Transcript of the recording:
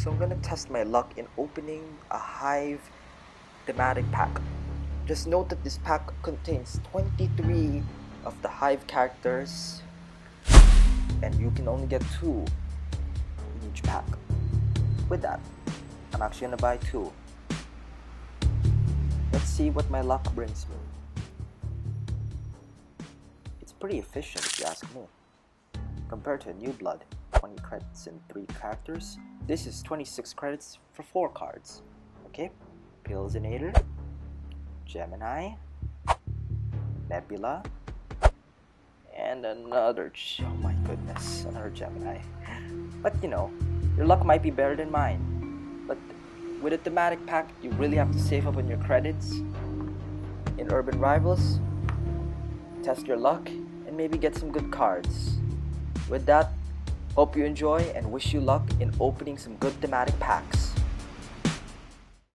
So I'm gonna test my luck in opening a Hive thematic pack. Just note that this pack contains 23 of the Hive characters and you can only get two in each pack. With that, I'm actually gonna buy two. Let's see what my luck brings me. It's pretty efficient if you ask me. Compared to new blood, 20 credits and 3 characters, this is 26 credits for 4 cards. Okay, Pillzinator, Gemini, Nebula, and another, oh my goodness, another Gemini. But you know, your luck might be better than mine. But with a thematic pack, you really have to save up on your credits. In Urban Rivals, test your luck, and maybe get some good cards. With that, hope you enjoy and wish you luck in opening some good thematic packs.